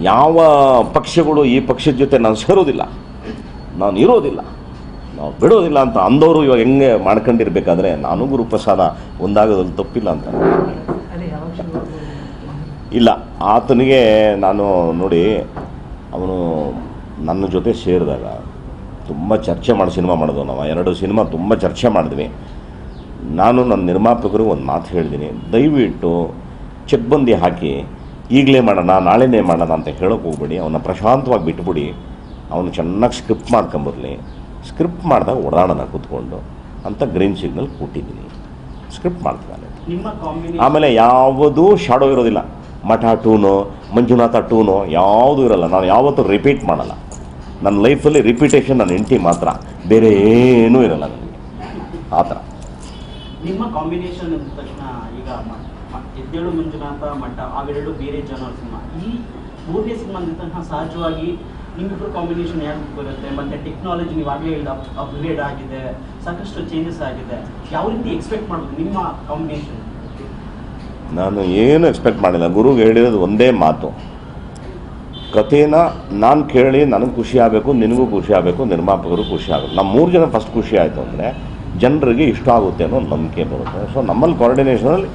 ಯಾವ ಪಕ್ಷಗಳು ಈ ಪಕ್ಷದ ಜೊತೆ ನಾನು ಸೇರೋದಿಲ್ಲ. ನಾನು ಇರೋದಿಲ್ಲ. ನಾವು ಬಿಡೋದಿಲ್ಲ ಅಂತ ಅಂದವರು ಇವಾಗ ಹೆಂಗೆ ಮಾಡ್ಕೊಂಡಿರ್ಬೇಕಾದ್ರೆ ನಾನು ಗುರುಪ್ರಸಾದ ಒಂದಾಗೋದ್ರಲ್ಲಿ ತಪ್ಪಿಲ್ಲ ಅಂತ. ಇಲ್ಲ ಆತನಿಗೆ ನಾನು ನೋಡಿ ಅವನು ನನ್ನ ಜೊತೆ ಸೇರಿದಾಗ ತುಂಬ ಚರ್ಚೆ ಮಾಡಿ ಸಿನಿಮಾ ಮಾಡಿದ್ವು ನಾವು ಎರಡು ಸಿನಿಮಾ ತುಂಬ ಚರ್ಚೆ ಮಾಡಿದ್ವಿ. ನಾನು ನನ್ನ ನಿರ್ಮಾಪಕರು ಒಂದು ಮಾತು ಹೇಳಿದ್ದೀನಿ. ದಯವಿಟ್ಟು ಚೆಕ್ಬಂದಿ ಹಾಕಿ. ಈಗಲೇ ಮಾಡೋಣ ನಾಳೆನೇ ಮಾಡೋಣ ಅಂತ ಹೇಳೋಕೆ ಹೋಗ್ಬೇಡಿ. ಅವನ್ನ ಪ್ರಶಾಂತವಾಗಿ ಬಿಟ್ಬಿಡಿ. ಅವನು ಚೆನ್ನಾಗಿ ಸ್ಕ್ರಿಪ್ಟ್ ಮಾಡ್ಕೊಂಬರಲಿ ಸ್ಕ್ರಿಪ್ಟ್ ಮಾಡಿದಾಗ ಓಡಾಡೋಣ ಕೂತ್ಕೊಂಡು ಅಂತ ಗ್ರೀನ್ ಸಿಗ್ನಲ್ ಕೊಟ್ಟಿದ್ದೀನಿ. ಸ್ಕ್ರಿಪ್ಟ್ ಮಾಡ್ತಾನೆ ಆಮೇಲೆ ಯಾವುದೂ ಶಾಡೋ ಇರೋದಿಲ್ಲ. ಮಠ ಟೂನು ಮಂಜುನಾಥ ಟೂನು ಯಾವುದೂ ಇರೋಲ್ಲ. ನಾನು ಯಾವತ್ತೂ ರಿಪೀಟ್ ಮಾಡಲ್ಲ. ನನ್ನ ಲೈಫಲ್ಲಿ ರಿಪೀಟೇಷನ್ ನನ್ನ ಹೆಂಡತಿ ಮಾತ್ರ. ಬೇರೆ ಏನೂ ಇರಲ್ಲ ನನಗೆ. ಆ ಥರ. ನಿಮ್ಮ ಕಾಂಬಿನೇಷನ್ ತಕ್ಷಣ ಈಗ ಎದ್ದೇಳು ಮಂಜುನಾಥ ಮಠ, ಅವೆರಡು ಬೇರೆ ಜನರ ಸಿನಿಮಾ. ಈ ಮೂರನೇ ಸಿನಿಮಾ ಸಹಜವಾಗಿ ನಿಮ್ಮಿಬ್ಬರು ಕಾಂಬಿನೇಷನ್ ಯಾಕೆ ಬರುತ್ತೆ? ಮತ್ತೆ ಟೆಕ್ನಾಲಜಿ ನೀವು ಆಗಲೇ ಇಲ್ಲ ಅಪ್ಗ್ರೇಡ್ ಆಗಿದೆ, ಸಾಕಷ್ಟು ಚೇಂಜಸ್ ಆಗಿದೆ. ಯಾವ ರೀತಿ ಎಕ್ಸ್ಪೆಕ್ಟ್ ಮಾಡೋದು ನಿಮ್ಮ ಕಾಂಬಿನೇಷನ್ ನಾನು ಏನು ಎಕ್ಸ್ಪೆಕ್ಟ್ ಮಾಡಿಲ್ಲ. ಗುರುಗೆ ಹೇಳಿರೋದು ಒಂದೇ ಮಾತು. ಕಥೆನ ನಾನು ಕೇಳಿ ನನಗೆ ಖುಷಿ ಆಗಬೇಕು, ನಿನಗೂ ಖುಷಿ ಆಗಬೇಕು, ನಿರ್ಮಾಪಕರು ಖುಷಿ ಆಗಬೇಕು. ನಮ್ಮ ಮೂರು ಜನ ಫಸ್ಟ್ ಖುಷಿ ಆಯಿತು ಅಂದರೆ ಜನರಿಗೆ ಇಷ್ಟ ಆಗುತ್ತೆ ಅನ್ನೋ ನಂಬಿಕೆ ಬರುತ್ತೆ. ಸೊ ನಮ್ಮಲ್ಲಿ ಕೋಆರ್ಡಿನೇಷನಲ್ಲಿ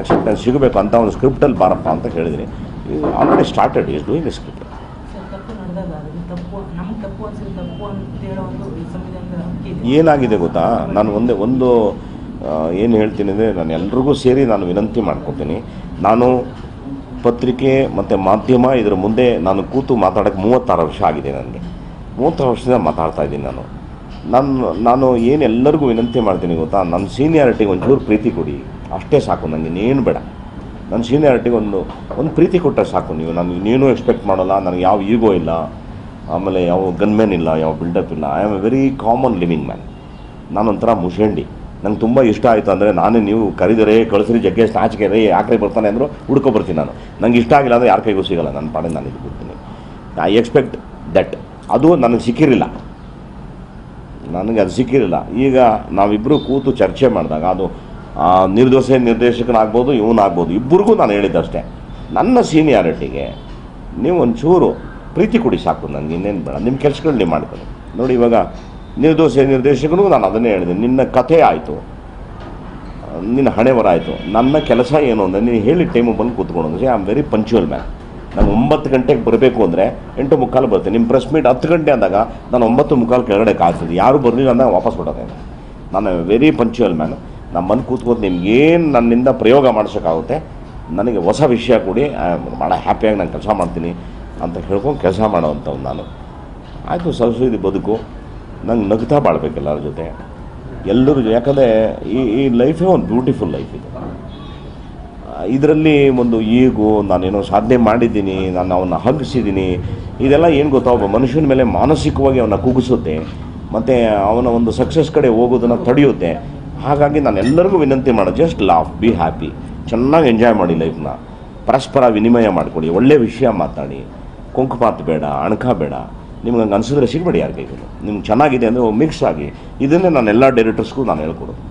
ಎಕ್ಸೆಪ್ಟೆನ್ಸ್ ಸಿಗಬೇಕು ಅಂತ ಒಂದು ಸ್ಕ್ರಿಪ್ಟಲ್ಲಿ ಬಾರಪ್ಪ ಅಂತ ಹೇಳಿದ್ದೀನಿ already started is doing script ಏನಾಗಿದೆ ಗೊತ್ತಾ? ನಾನು ಒಂದೇ ಒಂದು ಏನು ಹೇಳ್ತೀನಿ ಅಂದರೆ ನಾನು ಎಲ್ರಿಗೂ ಸೇರಿ ನಾನು ವಿನಂತಿ ಮಾಡ್ಕೊತೀನಿ. ನಾನು ಪತ್ರಿಕೆ ಮತ್ತು ಮಾಧ್ಯಮ ಇದರ ಮುಂದೆ ನಾನು ಕೂತು ಮಾತಾಡೋಕ್ಕೆ ಮೂವತ್ತಾರು ವರ್ಷ ಆಗಿದೆ ನನಗೆ. ಮೂವತ್ತಾರು ವರ್ಷದಿಂದ ಮಾತಾಡ್ತಾ ಇದ್ದೀನಿ ನಾನು. ನಾನು ನಾನು ಏನು ಎಲ್ಲರಿಗೂ ವಿನಂತಿ ಮಾಡ್ತೀನಿ ಗೊತ್ತಾ? ನನ್ನ ಸೀನಿಯಾರಿಟಿಗೆ ಒಂಚೂರು ಪ್ರೀತಿ ಕೊಡಿ. ಅಷ್ಟೇ ಸಾಕು ನನಗೆ ಇನ್ನೇನು ಬೇಡ. ನನ್ನ ಸೀನಿಯಾರಿಟಿಗೆ ಒಂದು ಒಂದು ಪ್ರೀತಿ ಕೊಟ್ಟರೆ ಸಾಕು ನೀವು. ನಾನು ನೀನು ಎಕ್ಸ್ಪೆಕ್ಟ್ ಮಾಡೋಲ್ಲ, ನನಗೆ ಯಾವ ಈಗೋ ಇಲ್ಲ, ಆಮೇಲೆ ಯಾವ ಗನ್ಮ್ಯಾನ್ ಇಲ್ಲ, ಯಾವ ಬಿಲ್ಡಪ್ ಇಲ್ಲ. I am a very common living man ನಾನೊಂಥರ ಮುಷಂಡಿ ನಂಗೆ ತುಂಬ ಇಷ್ಟ ಆಯಿತು ಅಂದರೆ ನಾನೇ ನೀವು ಕರೆದರೆ, ಕಳಿಸ್ರಿ, ಜಗ್ಗೆ ನಾಚಿಕೆ ರೀ ಯಾಕ್ರೆ ಬರ್ತಾನೆ ಅಂದರು ಹುಡ್ಕೊ ಬರ್ತೀನಿ ನಾನು. ನಂಗೆ ಇಷ್ಟ ಆಗಿಲ್ಲ ಅಂದರೆ ಯಾರ ಕೈಗೂ ಸಿಗಲ್ಲ, ನನ್ನ ಪಾಡೆ ನಾನು ಇದು ಬಿಡ್ತೀನಿ ಐ ಎಕ್ಸ್ಪೆಕ್ಟ್ ದಟ್ ಅದು ನನಗೆ ಸಿಕ್ಕಿರಲಿಲ್ಲ. ನನಗೆ ಅದು ಸಿಕ್ಕಿರಲಿಲ್ಲ. ಈಗ ನಾವಿಬ್ಬರು ಕೂತು ಚರ್ಚೆ ಮಾಡಿದಾಗ ಅದು ನಿರ್ದೋಷ ನಿರ್ದೇಶಕನಾಗ್ಬೋದು, ಇವನಾಗ್ಬೋದು, ಇಬ್ಬರಿಗೂ ನಾನು ಹೇಳಿದ್ದಷ್ಟೇ. ನನ್ನ ಸೀನಿಯಾರಿಟಿಗೆ ನೀವು ಒಂಚೂರು ಪ್ರೀತಿ ಕೊಡಿ ಸಾಕು ನನಗೆ ಇನ್ನೇನು ಬೇಡ. ನಿಮ್ಮ ಕೆಲಸಗಳು ನೀವು ಮಾಡ್ತಾರೆ ನೋಡಿ, ಇವಾಗ ನಿರ್ದೋಷ ನಿರ್ದೇಶಕನಿಗೂ ನಾನು ಅದನ್ನೇ ಹೇಳಿದೆ. ನಿನ್ನ ಕಥೆ ಆಯಿತು. ನಿನ್ನ ಹಣೆವರ ಆಯಿತು. ನನ್ನ ಕೆಲಸ ಏನು ಅಂದರೆ, ನೀನು ಹೇಳಿ ಟೈಮಿಗೆ ಬಂದು ಕೂತ್ಕೊಂಡು ಅಂದರೆ I am very punctual man ನಾನು ಒಂಬತ್ತು ಗಂಟೆಗೆ ಬರಬೇಕು ಅಂದರೆ ಎಂಟು ಮುಕ್ಕಾಲು ಬರ್ತೇನೆ ನಿಮ್ಮ ಪ್ರೆಸ್ ಮೀಟ್ ಹತ್ತು ಗಂಟೆ ಅಂದಾಗ ನಾನು ಒಂಬತ್ತು ಮುಕ್ಕಾಲು ಕೆಳಗಡೆ ಕಾಯ್ತಿದ್ದೆ. ಯಾರು ಬರಲಿಲ್ಲ ಅಂದಾಗ ವಾಪಸ್ ಬಿಡೋದೆ ನಾನು ವೆರಿ ಪಂಚುವಲ್ ಮ್ಯಾನ್ ನಾನು ಬಂದು ಕೂತ್ಕೋದು ನಿಮ್ಗೆ ಏನು ನನ್ನಿಂದ ಪ್ರಯೋಗ ಮಾಡಿಸೋಕ್ಕಾಗುತ್ತೆ, ನನಗೆ ಹೊಸ ವಿಷಯ ಕೊಡಿ ಭಾಳ ಹ್ಯಾಪಿಯಾಗಿ ನಾನು ಕೆಲಸ ಮಾಡ್ತೀನಿ ಅಂತ ಹೇಳ್ಕೊಂಡು ಕೆಲಸ ಮಾಡೋವಂಥವ್ನು ನಾನು. ಆಯಿತು ಸಂಸ್ಕೃತಿ ಬದುಕು. ನಂಗೆ ನಗ್ತಾ ಬಾಳ್ಬೇಕು ಎಲ್ಲರ ಜೊತೆ. ಎಲ್ಲರೂ ಯಾಕಂದರೆ ಈ ಈ ಲೈಫೇ ಒಂದು ಬ್ಯೂಟಿಫುಲ್ ಲೈಫ್ ಇದು. ಇದರಲ್ಲಿ ಒಂದು ಈಗು, ನಾನೇನೋ ಸಾಧನೆ ಮಾಡಿದ್ದೀನಿ, ನಾನು ಅವನ್ನ ಹಗ್ಗಿಸಿದ್ದೀನಿ ಇದೆಲ್ಲ ಏನು ಗೊತ್ತಾ, ಒಬ್ಬ ಮನುಷ್ಯನ ಮೇಲೆ ಮಾನಸಿಕವಾಗಿ ಅವನ್ನ ಕುಗ್ಗಿಸುತ್ತೆ ಮತ್ತು ಅವನ ಒಂದು ಸಕ್ಸಸ್ ಕಡೆ ಹೋಗೋದನ್ನು ತಡೆಯುತ್ತೆ. ಹಾಗಾಗಿ ನಾನು ಎಲ್ಲರಿಗೂ ವಿನಂತಿ ಮಾಡೋದು ಜಸ್ಟ್ ಲಾಫ್ ಬಿ ಹ್ಯಾಪಿ ಚೆನ್ನಾಗಿ ಎಂಜಾಯ್ ಮಾಡಿ ಲೈಫ್ನ ಪರಸ್ಪರ ವಿನಿಮಯ ಮಾಡಿಕೊಡಿ ಒಳ್ಳೆ ವಿಷಯ ಮಾತಾಡಿ. ಕುಂಕುಮಾತ್ ಬೇಡ, ಅಣಕ ಬೇಡ. ನಿಮ್ಗೆ ಹಂಗೆ ಅನಿಸಿದ್ರೆ ಸಿಗಬೇಡಿ ಯಾರ ಕೈಗೂ ನಿಮ್ಗೆ ಚೆನ್ನಾಗಿದೆ ಅಂದರೆ ಮಿಕ್ಸ್ ಆಗಿ. ಇದನ್ನೇ ನಾನು ಎಲ್ಲ ಡೈರೆಕ್ಟರ್ಸ್ಗೂ ನಾನು ಹೇಳ್ಕೊಡೋದು.